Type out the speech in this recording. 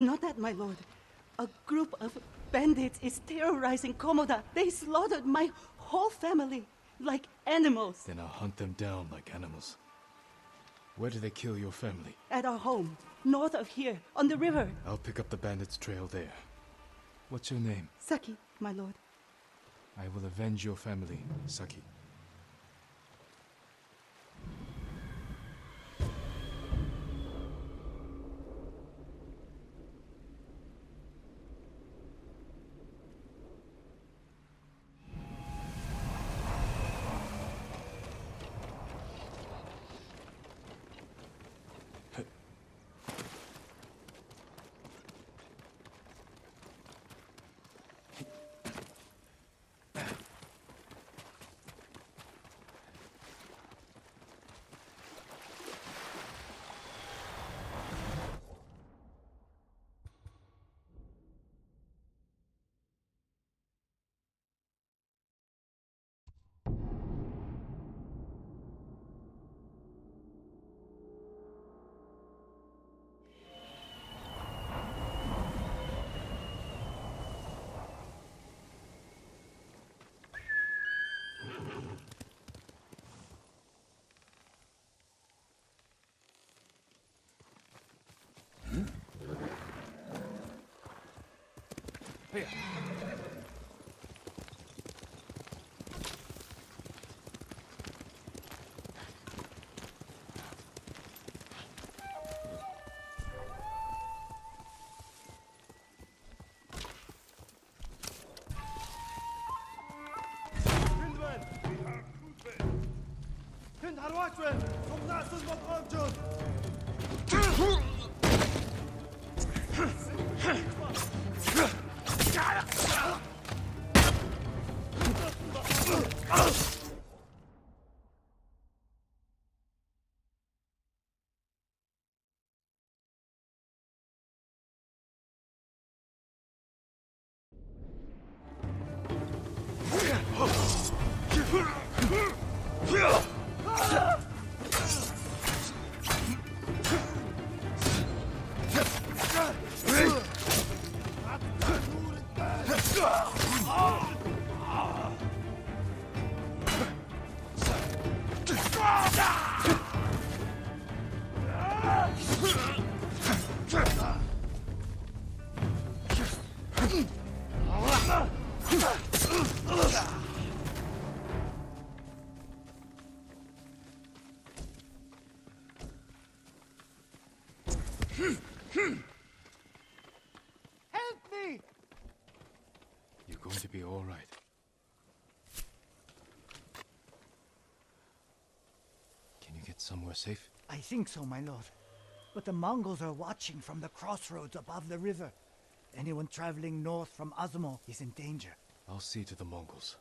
Not that, my lord. A group of bandits is terrorizing Komoda. They slaughtered my whole family like animals. Then I'll hunt them down like animals. Where did they kill your family? At our home, north of here, on the river. I'll pick up the bandits' trail there. What's your name? Saki, my lord. I will avenge your family, Saki. here. Kind Harwatwe, from Nasus Mopolchus! Help somewhere safe? I think so, my lord. But the Mongols are watching from the crossroads above the river. Anyone traveling north from Azamo is in danger. I'll see to the Mongols.